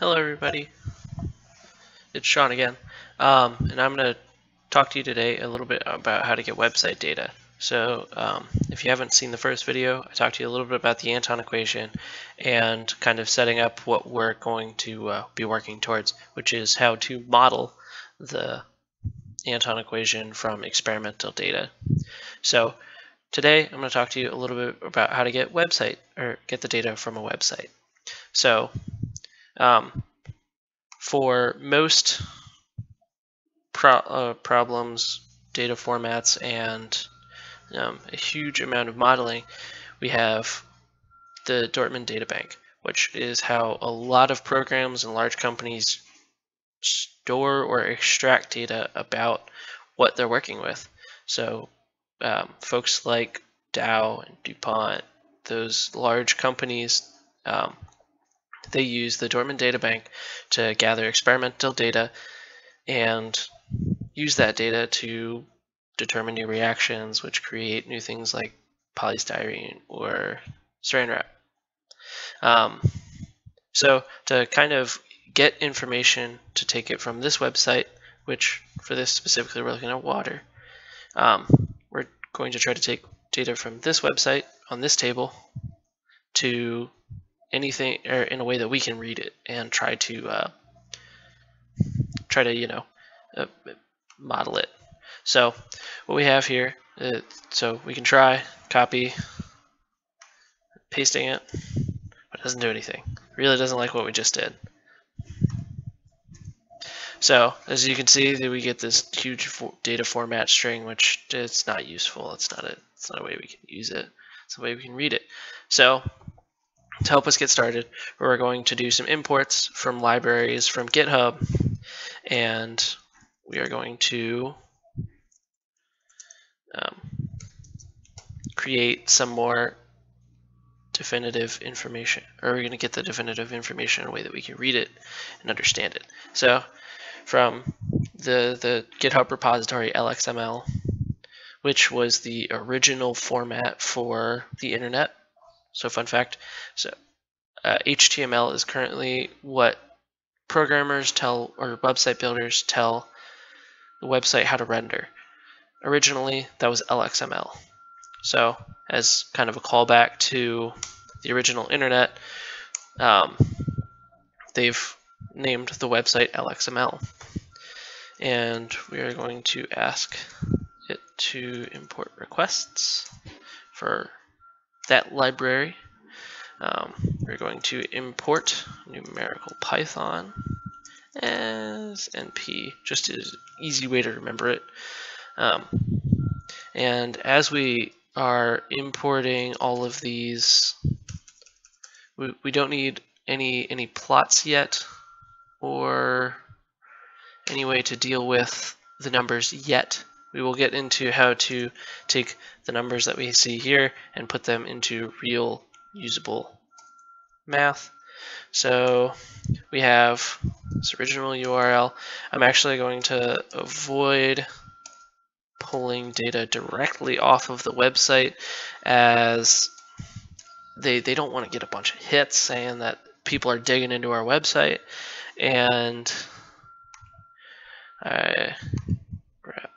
Hello everybody, it's Sean again, um, and I'm going to talk to you today a little bit about how to get website data. So um, if you haven't seen the first video, I talked to you a little bit about the Antoine equation and kind of setting up what we're going to uh, be working towards, which is how to model the Antoine equation from experimental data. So today I'm going to talk to you a little bit about how to get website or get the data from a website. So um, for most pro uh, problems, data formats, and um, a huge amount of modeling, we have the Dortmund Data Bank, which is how a lot of programs and large companies store or extract data about what they're working with. So um, folks like Dow and DuPont, those large companies um, they use the Dortmund Data Bank to gather experimental data and use that data to determine new reactions, which create new things like polystyrene or saran wrap. Um, so to kind of get information to take it from this website, which for this specifically we're looking at water, um, we're going to try to take data from this website on this table to anything or in a way that we can read it and try to uh, try to you know uh, model it. So what we have here, uh, so we can try copy, pasting it, but it doesn't do anything. really doesn't like what we just did. So as you can see, that we get this huge for data format string, which it's not useful. It's not a it's not a way we can use it. It's a way we can read it. So to help us get started, we're going to do some imports from libraries from GitHub, and we are going to um, create some more definitive information, or we're going to get the definitive information in a way that we can read it and understand it. So from the, the GitHub repository LXML, which was the original format for the internet, so fun fact, so uh, HTML is currently what programmers tell or website builders tell the website how to render. Originally, that was LXML. So as kind of a callback to the original internet, um, they've named the website LXML. And we are going to ask it to import requests for that library, um, we're going to import numerical Python as np, just as easy way to remember it. Um, and as we are importing all of these, we, we don't need any any plots yet or any way to deal with the numbers yet we will get into how to take the numbers that we see here and put them into real usable math. So we have this original URL. I'm actually going to avoid pulling data directly off of the website as they, they don't want to get a bunch of hits saying that people are digging into our website and I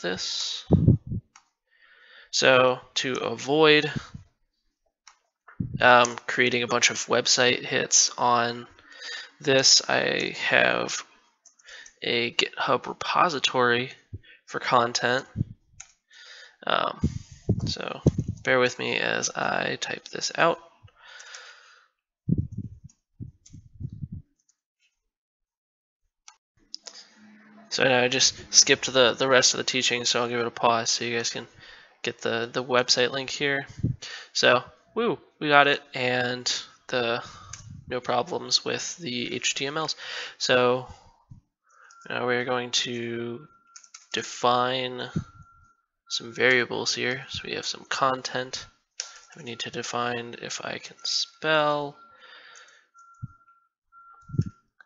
this. So to avoid um, creating a bunch of website hits on this, I have a GitHub repository for content. Um, so bear with me as I type this out. So now I just skipped the, the rest of the teaching, so I'll give it a pause so you guys can get the, the website link here. So, woo, we got it, and the no problems with the HTMLs. So now we're going to define some variables here. So we have some content. We need to define if I can spell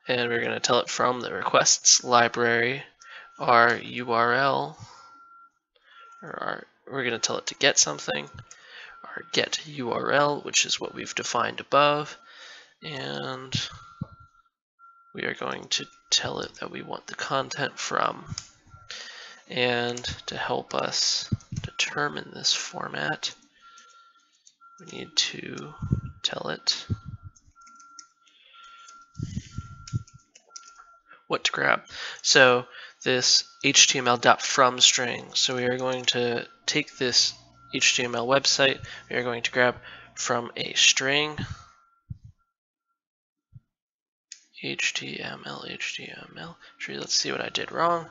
and we're going to tell it from the requests library our URL, or our, we're going to tell it to get something, our get URL, which is what we've defined above, and we are going to tell it that we want the content from. And to help us determine this format, we need to tell it what to grab. So this HTML.from string. So we are going to take this HTML website, we are going to grab from a string HTML, HTML tree. Let's see what I did wrong.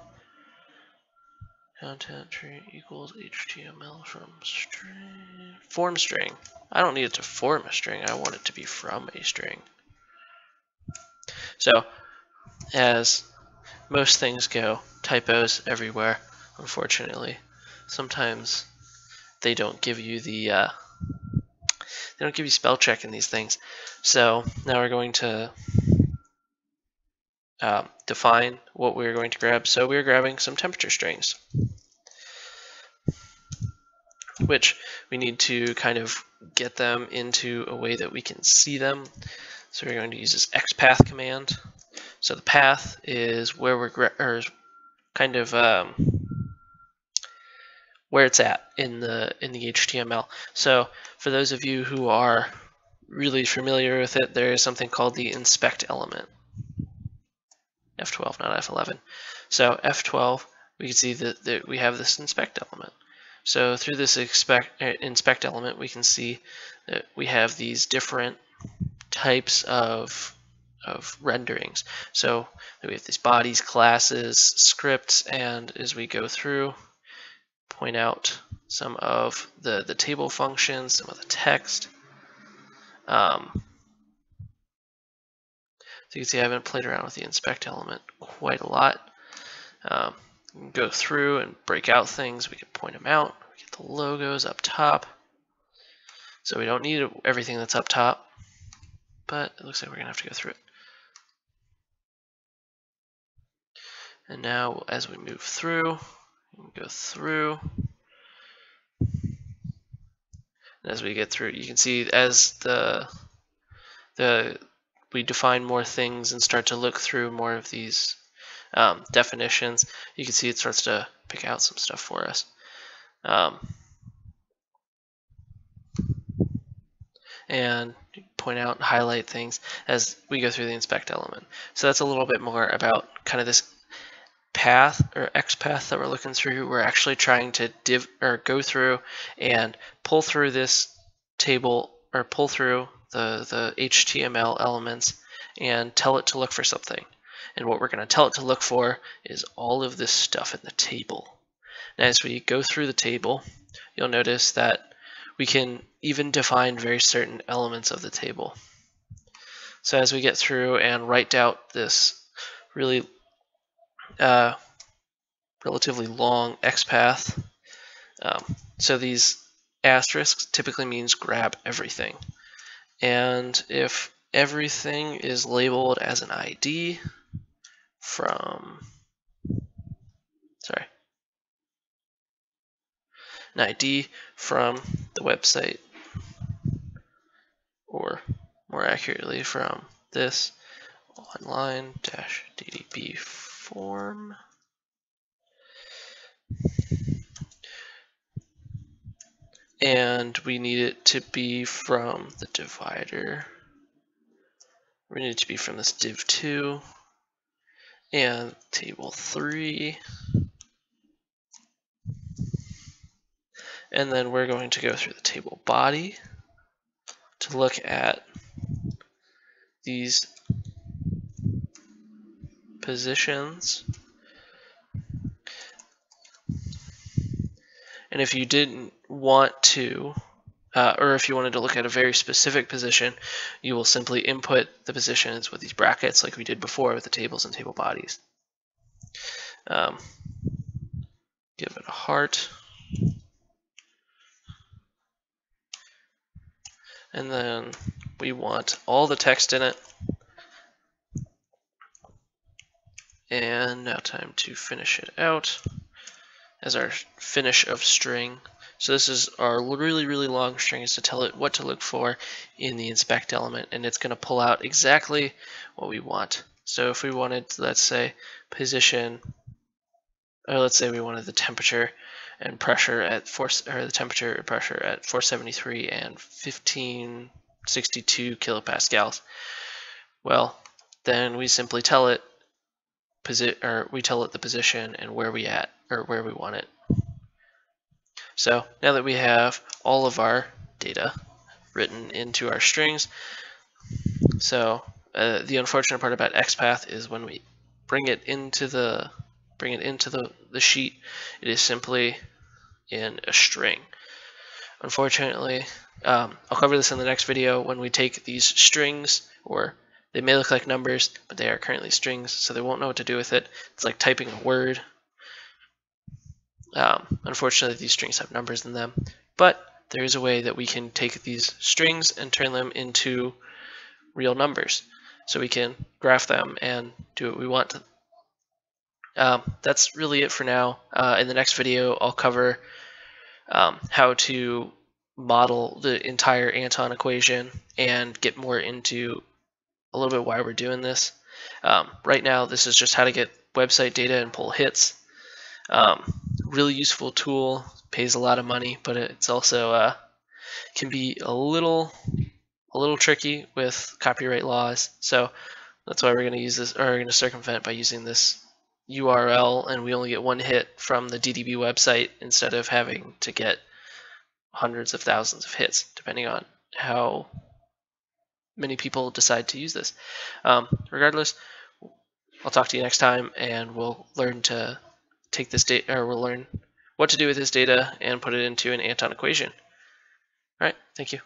Content tree equals HTML from string, form string. I don't need it to form a string. I want it to be from a string. So, as most things go, typos everywhere, unfortunately. Sometimes they don't give you the uh, they don't give you spell check in these things. So now we're going to uh, define what we're going to grab. So we're grabbing some temperature strings, which we need to kind of get them into a way that we can see them. So we're going to use this xpath command. So the path is where we're or kind of um, where it's at in the in the HTML. So for those of you who are really familiar with it, there is something called the inspect element. F12, not F11. So F12, we can see that, that we have this inspect element. So through this expect, uh, inspect element, we can see that we have these different types of, of renderings. So we have these bodies, classes, scripts, and as we go through, point out some of the, the table functions, some of the text. Um, so you can see I haven't played around with the inspect element quite a lot. Um, go through and break out things. We can point them out. We get the logos up top. So we don't need everything that's up top, but it looks like we're going to have to go through it. And now as we move through, we go through. And as we get through, you can see as the the we define more things and start to look through more of these um, definitions, you can see it starts to pick out some stuff for us. Um, and point out and highlight things as we go through the inspect element. So that's a little bit more about kind of this path or X path that we're looking through. We're actually trying to div or go through and pull through this table or pull through the, the HTML elements and tell it to look for something. And what we're going to tell it to look for is all of this stuff in the table. And as we go through the table, you'll notice that we can even define very certain elements of the table. So as we get through and write out this really uh, relatively long XPath, um, so these asterisks typically means grab everything. And if everything is labeled as an ID from, sorry, an ID from the website, or more accurately from this online dash DDB form. and we need it to be from the divider. We need it to be from this div 2 and table 3. And then we're going to go through the table body to look at these positions. And if you didn't want to, uh, or if you wanted to look at a very specific position, you will simply input the positions with these brackets like we did before with the tables and table bodies. Um, give it a heart. And then we want all the text in it. And now time to finish it out as our finish of string. So this is our really, really long string is to tell it what to look for in the inspect element, and it's going to pull out exactly what we want. So if we wanted, let's say, position, or let's say we wanted the temperature and pressure at four, or the temperature and pressure at 473 and 1562 kilopascals. Well, then we simply tell it or we tell it the position and where we at or where we want it. So now that we have all of our data written into our strings, so uh, the unfortunate part about XPath is when we bring it into the bring it into the, the sheet, it is simply in a string. Unfortunately, um, I'll cover this in the next video when we take these strings, or they may look like numbers, but they are currently strings, so they won't know what to do with it. It's like typing a word. Um, unfortunately, these strings have numbers in them, but there is a way that we can take these strings and turn them into real numbers. So we can graph them and do what we want. Um, that's really it for now. Uh, in the next video, I'll cover um, how to model the entire Antoine equation and get more into a little bit why we're doing this. Um, right now, this is just how to get website data and pull hits. Um, really useful tool, pays a lot of money, but it's also uh, can be a little a little tricky with copyright laws. So that's why we're going to use this, or we're going to circumvent by using this URL, and we only get one hit from the DDB website instead of having to get hundreds of thousands of hits, depending on how many people decide to use this. Um, regardless, I'll talk to you next time, and we'll learn to take this data, or we'll learn what to do with this data and put it into an Antoine equation. All right, thank you.